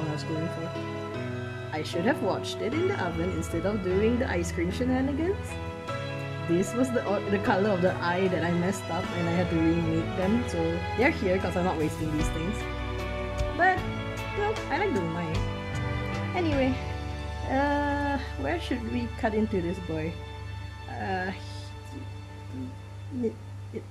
song I was going for. I should have watched it in the oven instead of doing the ice cream shenanigans. This was the, the color of the eye that I messed up and I had to remake them, so they're here because I'm not wasting these things. But, well, I like doing mine. Anyway, uh, where should we cut into this boy? Uh, it, it,